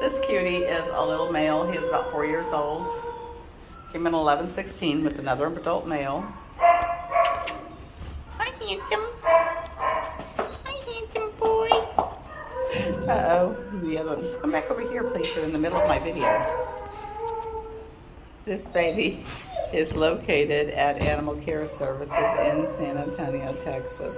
This cutie is a little male. He is about four years old. Came in 1116 with another adult male. Hi, handsome. Hi, handsome boy. Uh-oh, the other one. Come back over here, please. You're in the middle of my video. This baby is located at Animal Care Services in San Antonio, Texas.